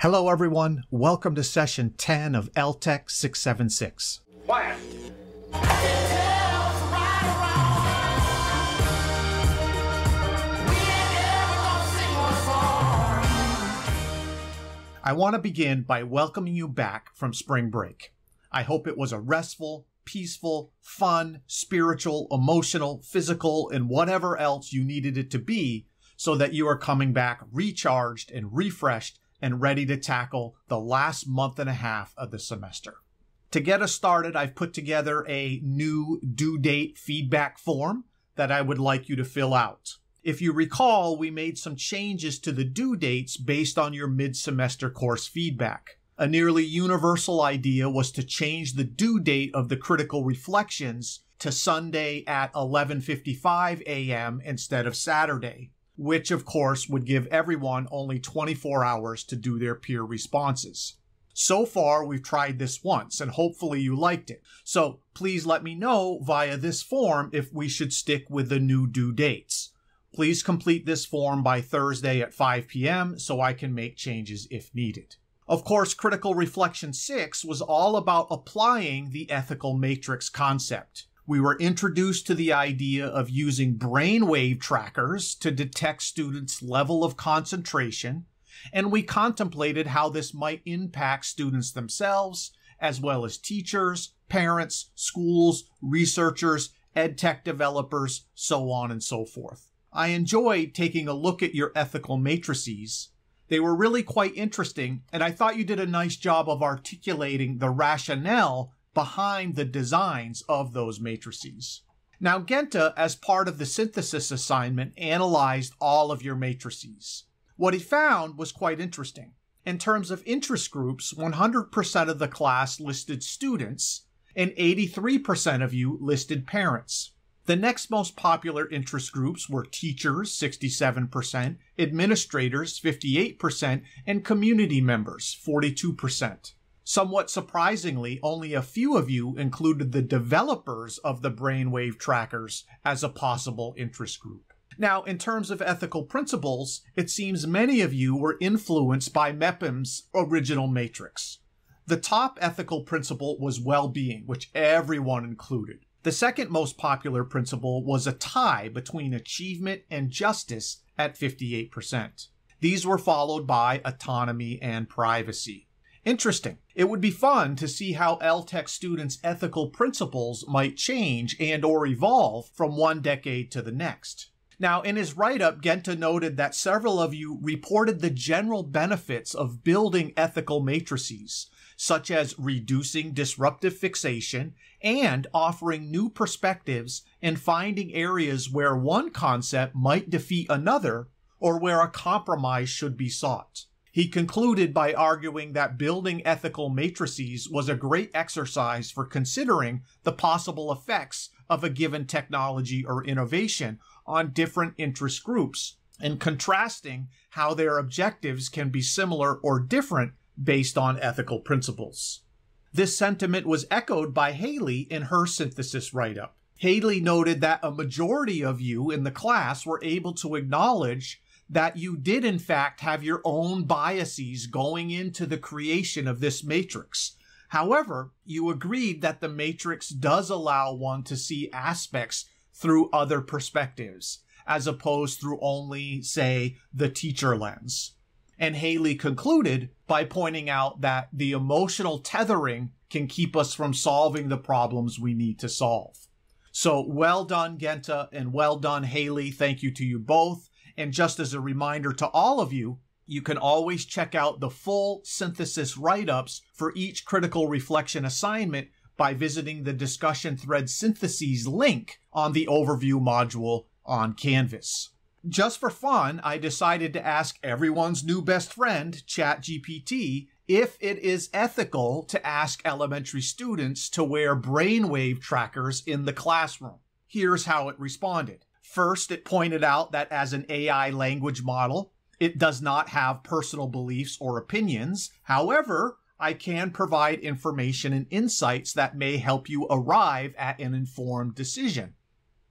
Hello, everyone. Welcome to session 10 of LTEC 676. Quiet. I want to begin by welcoming you back from spring break. I hope it was a restful, peaceful, fun, spiritual, emotional, physical, and whatever else you needed it to be so that you are coming back recharged and refreshed and ready to tackle the last month and a half of the semester. To get us started, I've put together a new due date feedback form that I would like you to fill out. If you recall, we made some changes to the due dates based on your mid-semester course feedback. A nearly universal idea was to change the due date of the critical reflections to Sunday at 11:55 a.m. instead of Saturday, which of course would give everyone only 24 hours to do their peer responses. So far, we've tried this once and hopefully you liked it. So please let me know via this form if we should stick with the new due dates. Please complete this form by Thursday at 5 p.m. so I can make changes if needed. Of course, Critical Reflection 6 was all about applying the ethical matrix concept. We were introduced to the idea of using brainwave trackers to detect students' level of concentration, and we contemplated how this might impact students themselves, as well as teachers, parents, schools, researchers, ed tech developers, so on and so forth. I enjoyed taking a look at your ethical matrices. They were really quite interesting, and I thought you did a nice job of articulating the rationale behind the designs of those matrices. Now, Genta, as part of the synthesis assignment, analyzed all of your matrices. What he found was quite interesting. In terms of interest groups, 100% of the class listed students, and 83% of you listed parents. The next most popular interest groups were teachers, 67%, administrators, 58%, and community members, 42%. Somewhat surprisingly, only a few of you included the developers of the brainwave trackers as a possible interest group. Now, in terms of ethical principles, it seems many of you were influenced by Mepham's original matrix. The top ethical principle was well-being, which everyone included. The second most popular principle was a tie between achievement and justice at 58%. These were followed by autonomy and privacy. Interesting. It would be fun to see how LTEC students' ethical principles might change and or evolve from one decade to the next. Now, in his write-up, Genta noted that several of you reported the general benefits of building ethical matrices, such as reducing disruptive fixation and offering new perspectives and finding areas where one concept might defeat another or where a compromise should be sought. He concluded by arguing that building ethical matrices was a great exercise for considering the possible effects of a given technology or innovation on different interest groups and contrasting how their objectives can be similar or different based on ethical principles. This sentiment was echoed by Haley in her synthesis write-up. Haley noted that a majority of you in the class were able to acknowledge that you did in fact have your own biases going into the creation of this matrix. However, you agreed that the matrix does allow one to see aspects through other perspectives, as opposed through only, say, the teacher lens. And Haley concluded by pointing out that the emotional tethering can keep us from solving the problems we need to solve. So well done, Genta, and well done, Haley. Thank you to you both. And just as a reminder to all of you, you can always check out the full synthesis write-ups for each critical reflection assignment by visiting the discussion thread syntheses link on the overview module on Canvas. Just for fun, I decided to ask everyone's new best friend, ChatGPT, if it is ethical to ask elementary students to wear brainwave trackers in the classroom. Here's how it responded. First, it pointed out that as an AI language model, it does not have personal beliefs or opinions. However, I can provide information and insights that may help you arrive at an informed decision.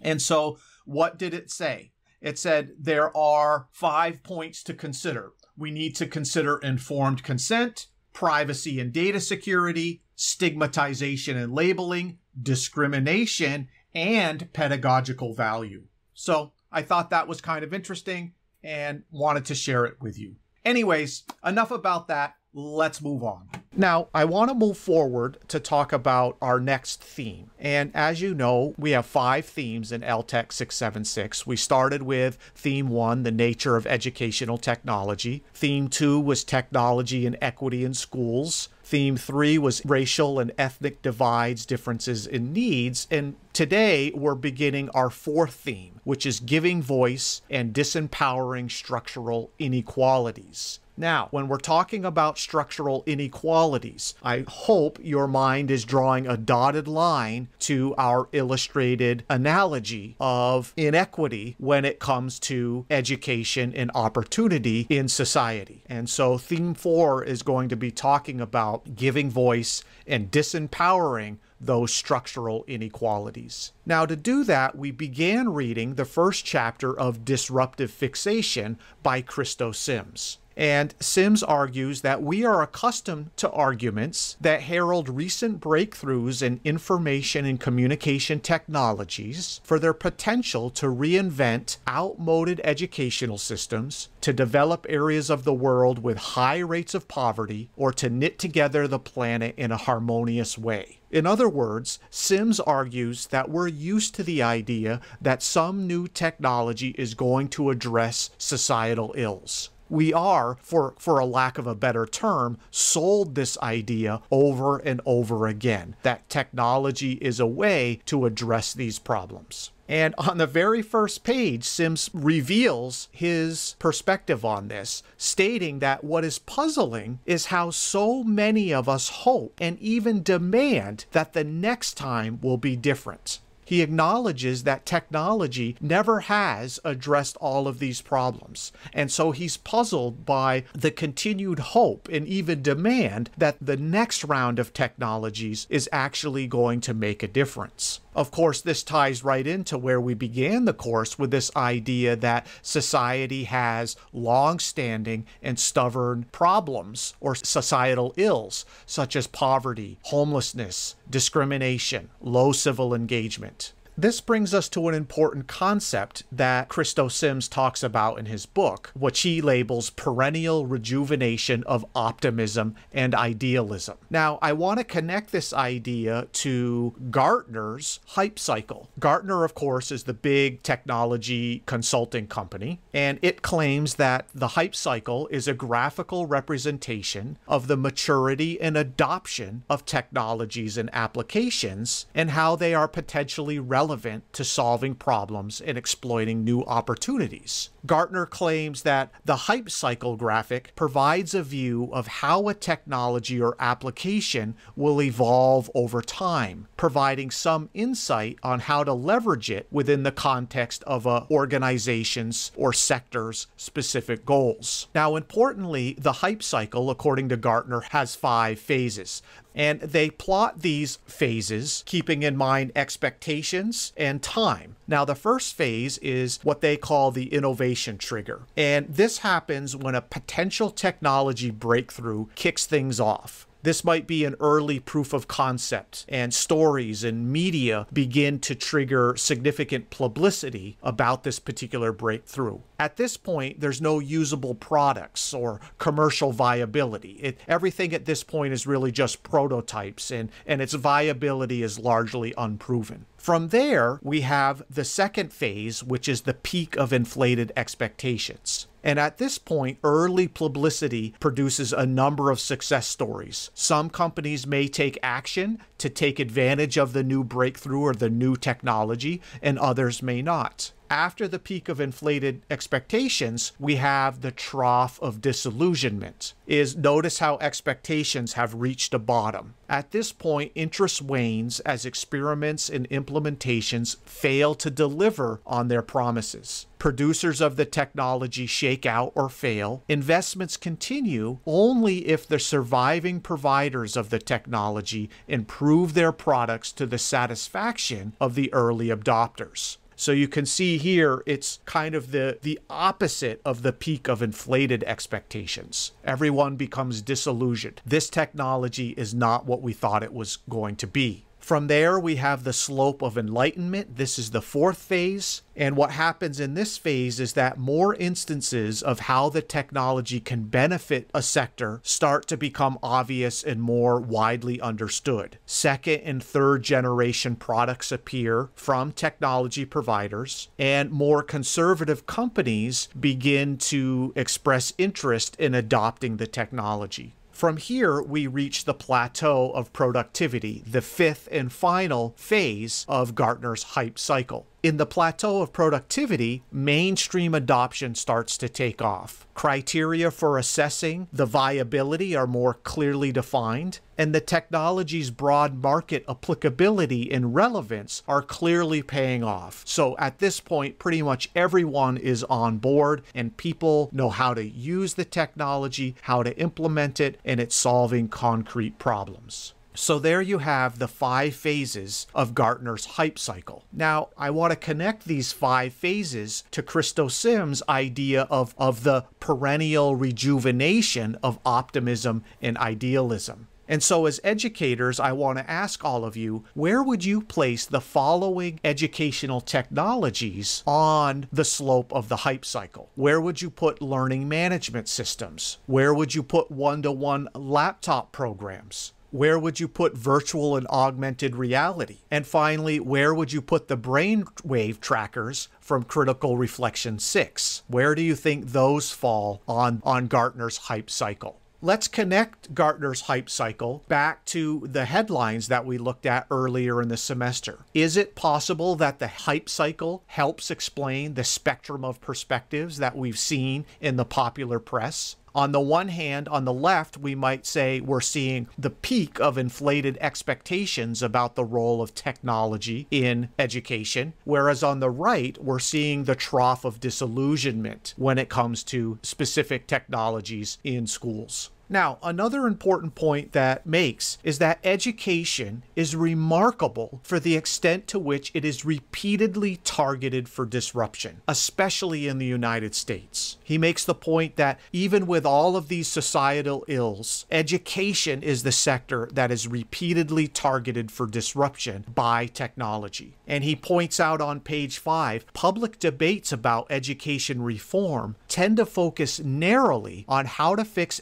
And so, what did it say? It said there are five points to consider. we need to consider informed consent, privacy and data security, stigmatization and labeling, discrimination, and pedagogical value. So I thought that was kind of interesting and wanted to share it with you. Anyways, enough about that. Let's move on. Now, I want to move forward to talk about our next theme. And as you know, we have five themes in LTEC 676. We started with theme one, the nature of educational technology. Theme two was technology and equity in schools. Theme three was racial and ethnic divides, differences in needs. And today we're beginning our fourth theme, which is giving voice and disempowering structural inequalities. Now, when we're talking about structural inequalities, I hope your mind is drawing a dotted line to our illustrated analogy of inequity when it comes to education and opportunity in society. And so, theme four is going to be talking about giving voice and disempowering those structural inequalities. Now, to do that, we began reading the first chapter of Disruptive Fixation by Christo Sims. And Sims argues that we are accustomed to arguments that herald recent breakthroughs in information and communication technologies for their potential to reinvent outmoded educational systems, to develop areas of the world with high rates of poverty, or to knit together the planet in a harmonious way. In other words, Sims argues that we're used to the idea that some new technology is going to address societal ills we are, for, for a lack of a better term, sold this idea over and over again that technology is a way to address these problems. And on the very first page, Sims reveals his perspective on this, stating that what is puzzling is how so many of us hope and even demand that the next time will be different. He acknowledges that technology never has addressed all of these problems. And so he's puzzled by the continued hope and even demand that the next round of technologies is actually going to make a difference. Of course, this ties right into where we began the course with this idea that society has long standing and stubborn problems or societal ills, such as poverty, homelessness, discrimination, low civil engagement. This brings us to an important concept that Christo Sims talks about in his book, which he labels perennial rejuvenation of optimism and idealism. Now, I want to connect this idea to Gartner's hype cycle. Gartner, of course, is the big technology consulting company, and it claims that the hype cycle is a graphical representation of the maturity and adoption of technologies and applications and how they are potentially relevant relevant to solving problems and exploiting new opportunities. Gartner claims that the hype cycle graphic provides a view of how a technology or application will evolve over time, providing some insight on how to leverage it within the context of a organization's or sector's specific goals. Now, importantly, the hype cycle, according to Gartner, has five phases. And they plot these phases, keeping in mind expectations and time. Now, the first phase is what they call the innovation trigger. And this happens when a potential technology breakthrough kicks things off. This might be an early proof of concept, and stories and media begin to trigger significant publicity about this particular breakthrough. At this point, there's no usable products or commercial viability. It, everything at this point is really just prototypes, and, and its viability is largely unproven. From there, we have the second phase, which is the peak of inflated expectations. And at this point, early publicity produces a number of success stories. Some companies may take action to take advantage of the new breakthrough or the new technology, and others may not after the peak of inflated expectations, we have the trough of disillusionment. Is notice how expectations have reached a bottom. At this point, interest wanes as experiments and implementations fail to deliver on their promises. Producers of the technology shake out or fail. Investments continue only if the surviving providers of the technology improve their products to the satisfaction of the early adopters. So you can see here it's kind of the the opposite of the peak of inflated expectations. Everyone becomes disillusioned. This technology is not what we thought it was going to be. From there, we have the slope of enlightenment. This is the fourth phase. And what happens in this phase is that more instances of how the technology can benefit a sector start to become obvious and more widely understood. Second and third generation products appear from technology providers, and more conservative companies begin to express interest in adopting the technology. From here, we reach the plateau of productivity, the fifth and final phase of Gartner's hype cycle. In the plateau of productivity, mainstream adoption starts to take off. Criteria for assessing the viability are more clearly defined, and the technology's broad market applicability and relevance are clearly paying off. So at this point, pretty much everyone is on board, and people know how to use the technology, how to implement it, and it's solving concrete problems. So there you have the five phases of Gartner's hype cycle. Now, I want to connect these five phases to Christo Sims' idea of, of the perennial rejuvenation of optimism and idealism. And so, as educators, I want to ask all of you where would you place the following educational technologies on the slope of the hype cycle? Where would you put learning management systems? Where would you put one to one laptop programs? Where would you put virtual and augmented reality? And finally, where would you put the brainwave trackers from Critical Reflection 6? Where do you think those fall on, on Gartner's hype cycle? Let's connect Gartner's hype cycle back to the headlines that we looked at earlier in the semester. Is it possible that the hype cycle helps explain the spectrum of perspectives that we've seen in the popular press? On the one hand, on the left, we might say we're seeing the peak of inflated expectations about the role of technology in education, whereas on the right, we're seeing the trough of disillusionment when it comes to specific technologies in schools. Now, another important point that makes is that education is remarkable for the extent to which it is repeatedly targeted for disruption, especially in the United States. He makes the point that even with all of these societal ills, education is the sector that is repeatedly targeted for disruption by technology. And he points out on page five public debates about education reform tend to focus narrowly on how to fix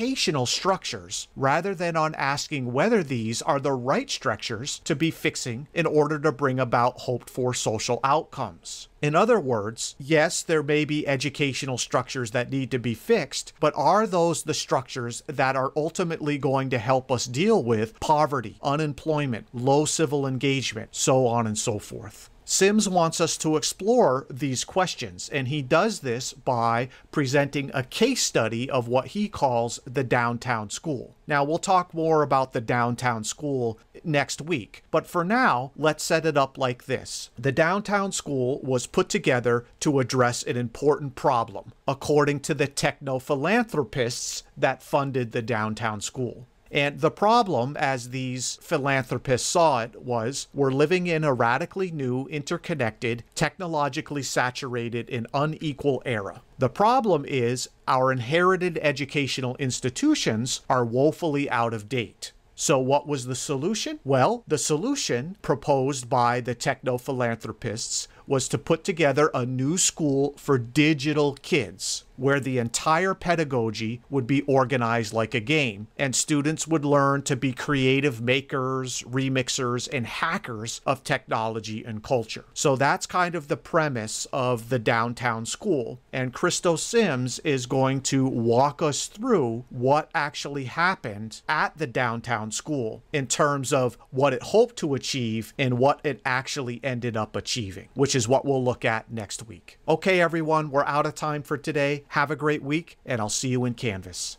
educational structures rather than on asking whether these are the right structures to be fixing in order to bring about hoped for social outcomes. In other words, yes, there may be educational structures that need to be fixed, but are those the structures that are ultimately going to help us deal with poverty, unemployment, low civil engagement, so on and so forth? Sims wants us to explore these questions, and he does this by presenting a case study of what he calls the downtown school. Now, we'll talk more about the downtown school next week, but for now, let's set it up like this. The downtown school was put together to address an important problem, according to the techno philanthropists that funded the downtown school. And the problem, as these philanthropists saw it, was we're living in a radically new, interconnected, technologically saturated, and unequal era. The problem is our inherited educational institutions are woefully out of date. So, what was the solution? Well, the solution proposed by the techno philanthropists was to put together a new school for digital kids where the entire pedagogy would be organized like a game, and students would learn to be creative makers, remixers, and hackers of technology and culture. So that's kind of the premise of the downtown school. And Christo Sims is going to walk us through what actually happened at the downtown school in terms of what it hoped to achieve and what it actually ended up achieving, which is what we'll look at next week. Okay, everyone, we're out of time for today. Have a great week, and I'll see you in Canvas.